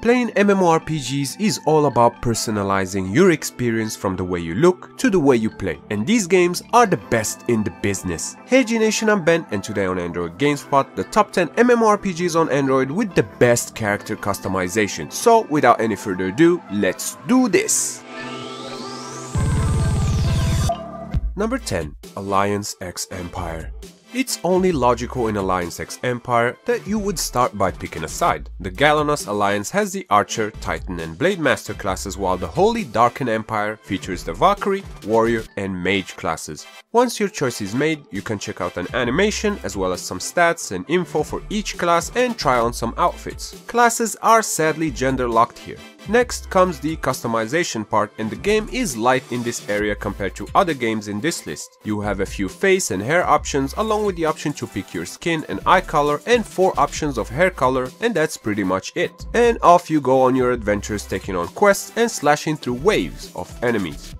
Playing MMORPGs is all about personalizing your experience from the way you look to the way you play, and these games are the best in the business. Hey AG Nation, I'm Ben, and today on Android GameSpot, the top 10 MMORPGs on Android with the best character customization. So, without any further ado, let's do this! Number 10 Alliance X Empire it's only logical in Alliance X Empire that you would start by picking a side. The Galanos Alliance has the Archer, Titan and Blade Master classes while the Holy Darkan Empire features the Valkyrie, Warrior and Mage classes. Once your choice is made, you can check out an animation as well as some stats and info for each class and try on some outfits. Classes are sadly gender locked here. Next comes the customization part and the game is light in this area compared to other games in this list. You have a few face and hair options along with the option to pick your skin and eye color and 4 options of hair color and that's pretty much it. And off you go on your adventures taking on quests and slashing through waves of enemies.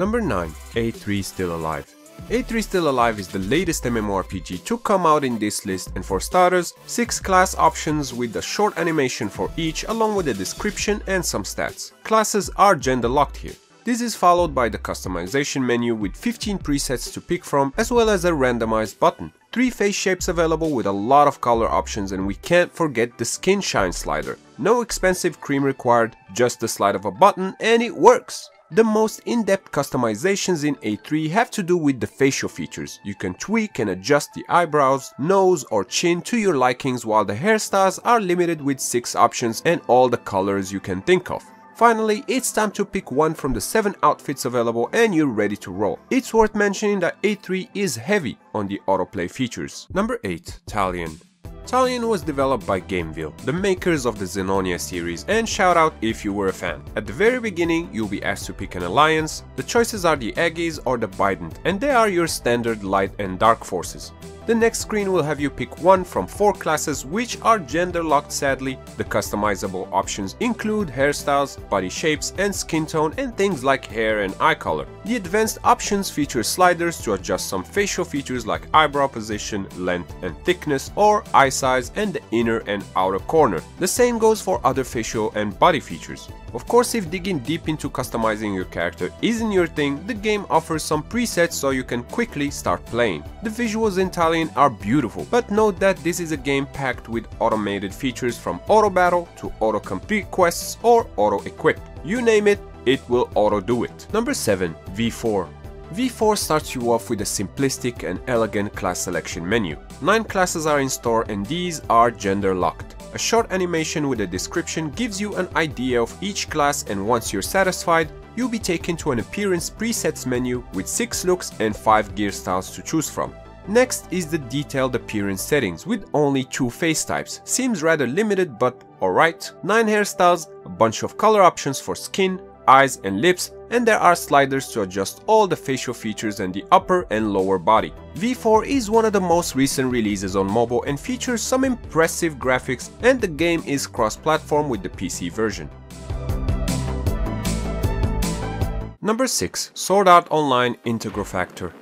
Number 9. A3 Still Alive a3 Still Alive is the latest MMORPG to come out in this list and for starters, 6 class options with a short animation for each along with a description and some stats. Classes are gender locked here. This is followed by the customization menu with 15 presets to pick from as well as a randomized button. 3 face shapes available with a lot of color options and we can't forget the skin shine slider. No expensive cream required, just the slide of a button and it works! The most in-depth customizations in A3 have to do with the facial features. You can tweak and adjust the eyebrows, nose or chin to your likings while the hairstyles are limited with 6 options and all the colors you can think of. Finally, it's time to pick one from the 7 outfits available and you're ready to roll. It's worth mentioning that A3 is heavy on the autoplay features. Number 8. Talion Talion was developed by Gameville, the makers of the Zenonia series, and shout out if you were a fan. At the very beginning, you'll be asked to pick an alliance, the choices are the Aegis or the Bident, and they are your standard light and dark forces. The next screen will have you pick one from four classes which are gender locked sadly. The customizable options include hairstyles, body shapes and skin tone and things like hair and eye color. The advanced options feature sliders to adjust some facial features like eyebrow position, length and thickness or eye size and the inner and outer corner. The same goes for other facial and body features. Of course, if digging deep into customizing your character isn't your thing, the game offers some presets so you can quickly start playing. The visuals in Talion are beautiful, but note that this is a game packed with automated features from auto battle to auto complete quests or auto equip. You name it, it will auto do it. Number 7. V4 V4 starts you off with a simplistic and elegant class selection menu. 9 classes are in store and these are gender locked. A short animation with a description gives you an idea of each class and once you're satisfied, you'll be taken to an appearance presets menu with 6 looks and 5 gear styles to choose from. Next is the detailed appearance settings with only 2 face types. Seems rather limited but alright. 9 hairstyles, a bunch of color options for skin, eyes and lips and there are sliders to adjust all the facial features and the upper and lower body. V4 is one of the most recent releases on mobile and features some impressive graphics and the game is cross-platform with the PC version. Number 6. Sword Art Online Integral Factor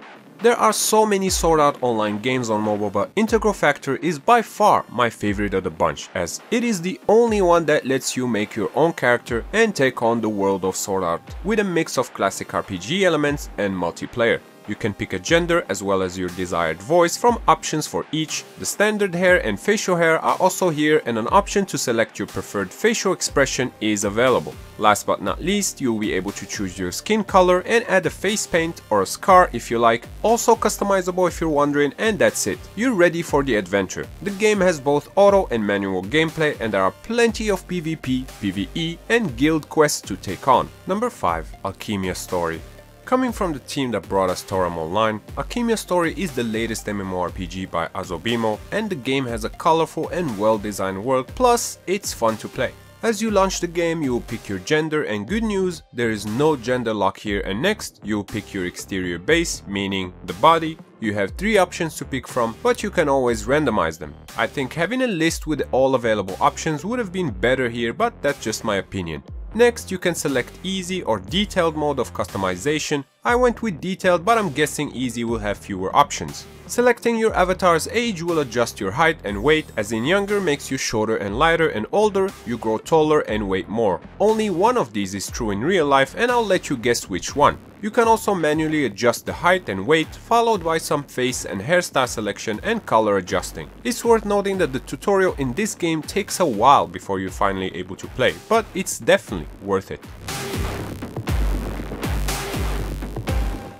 there are so many Sword Art Online games on mobile but Integral Factor is by far my favorite of the bunch as it is the only one that lets you make your own character and take on the world of Sword Art with a mix of classic RPG elements and multiplayer. You can pick a gender as well as your desired voice from options for each. The standard hair and facial hair are also here and an option to select your preferred facial expression is available. Last but not least, you'll be able to choose your skin color and add a face paint or a scar if you like, also customizable if you're wondering and that's it. You're ready for the adventure. The game has both auto and manual gameplay and there are plenty of PvP, PvE and guild quests to take on. Number 5. Alchemia Story Coming from the team that brought us Toram Online, Alchemia Story is the latest MMORPG by Asobimo and the game has a colorful and well designed world plus it's fun to play. As you launch the game, you will pick your gender and good news, there is no gender lock here and next, you will pick your exterior base, meaning the body. You have 3 options to pick from, but you can always randomize them. I think having a list with all available options would have been better here, but that's just my opinion. Next, you can select easy or detailed mode of customization. I went with detailed, but I'm guessing easy will have fewer options. Selecting your avatar's age will adjust your height and weight, as in younger makes you shorter and lighter and older, you grow taller and weight more. Only one of these is true in real life and I'll let you guess which one. You can also manually adjust the height and weight, followed by some face and hairstyle selection and color adjusting. It's worth noting that the tutorial in this game takes a while before you're finally able to play, but it's definitely worth it.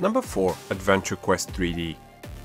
Number 4. Adventure Quest 3D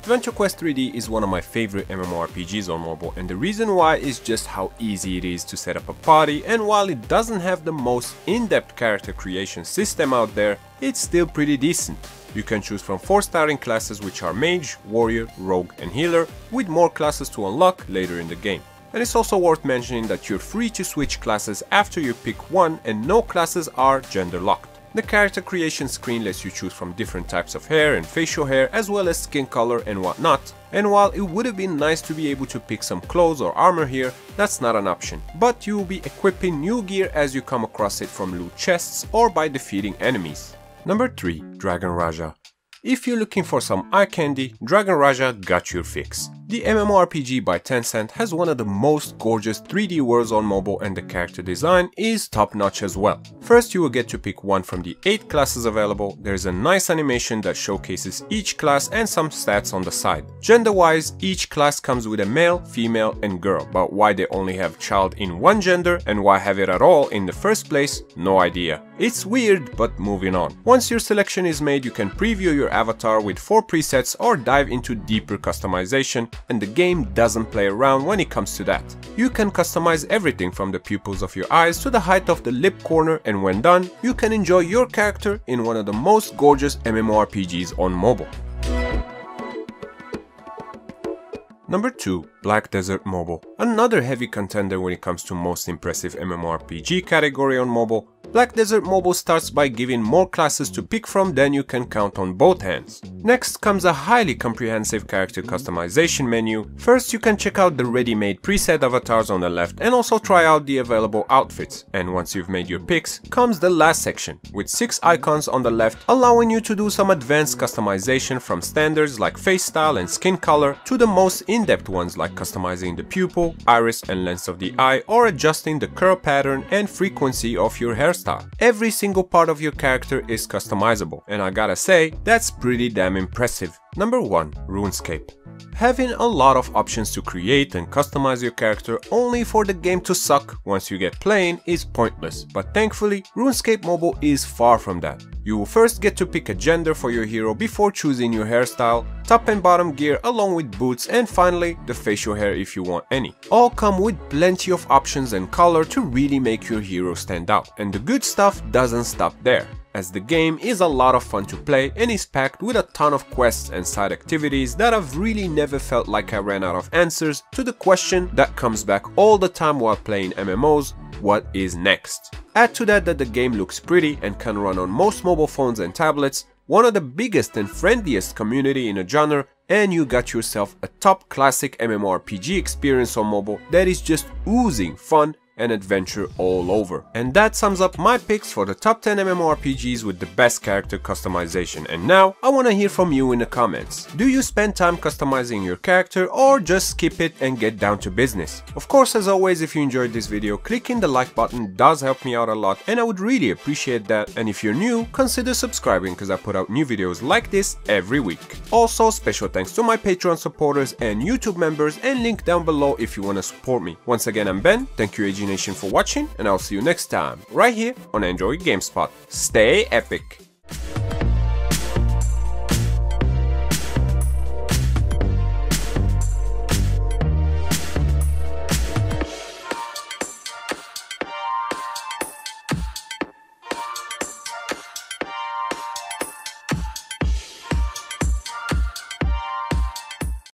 Adventure Quest 3D is one of my favorite MMORPGs on mobile and the reason why is just how easy it is to set up a party and while it doesn't have the most in-depth character creation system out there, it's still pretty decent. You can choose from 4 starting classes which are Mage, Warrior, Rogue and Healer, with more classes to unlock later in the game. And it's also worth mentioning that you're free to switch classes after you pick one and no classes are gender locked. The character creation screen lets you choose from different types of hair and facial hair as well as skin color and whatnot. And while it would have been nice to be able to pick some clothes or armor here, that's not an option. But you will be equipping new gear as you come across it from loot chests or by defeating enemies. Number 3. Dragon Raja If you're looking for some eye candy, Dragon Raja got your fix. The MMORPG by Tencent has one of the most gorgeous 3D worlds on mobile and the character design is top notch as well. First you will get to pick one from the 8 classes available, there's a nice animation that showcases each class and some stats on the side. Gender wise, each class comes with a male, female and girl, but why they only have child in one gender and why have it at all in the first place, no idea. It's weird, but moving on. Once your selection is made, you can preview your avatar with 4 presets or dive into deeper customization and the game doesn't play around when it comes to that. You can customize everything from the pupils of your eyes to the height of the lip corner and when done, you can enjoy your character in one of the most gorgeous MMORPGs on mobile. Number 2. Black Desert Mobile Another heavy contender when it comes to most impressive MMORPG category on mobile, Black Desert Mobile starts by giving more classes to pick from than you can count on both hands. Next comes a highly comprehensive character customization menu. First you can check out the ready-made preset avatars on the left and also try out the available outfits. And once you've made your picks, comes the last section, with 6 icons on the left allowing you to do some advanced customization from standards like face style and skin color to the most in-depth ones like customizing the pupil, iris and lens of the eye or adjusting the curl pattern and frequency of your hairstyle style. Every single part of your character is customizable, and I gotta say, that's pretty damn impressive. Number 1. RuneScape Having a lot of options to create and customize your character only for the game to suck once you get playing is pointless, but thankfully RuneScape Mobile is far from that. You will first get to pick a gender for your hero before choosing your hairstyle, top and bottom gear along with boots and finally the facial hair if you want any. All come with plenty of options and color to really make your hero stand out. And the good stuff doesn't stop there as the game is a lot of fun to play and is packed with a ton of quests and side activities that I've really never felt like I ran out of answers to the question that comes back all the time while playing MMOs, what is next? Add to that that the game looks pretty and can run on most mobile phones and tablets, one of the biggest and friendliest community in a genre and you got yourself a top classic MMORPG experience on mobile that is just oozing fun and adventure all over. And that sums up my picks for the top 10 MMORPGs with the best character customization. And now I wanna hear from you in the comments. Do you spend time customizing your character or just skip it and get down to business? Of course, as always, if you enjoyed this video, clicking the like button does help me out a lot and I would really appreciate that. And if you're new, consider subscribing because I put out new videos like this every week. Also, special thanks to my Patreon supporters and YouTube members and link down below if you wanna support me. Once again, I'm Ben. Thank you, AG Nation for watching and I'll see you next time right here on Android GameSpot. Stay epic!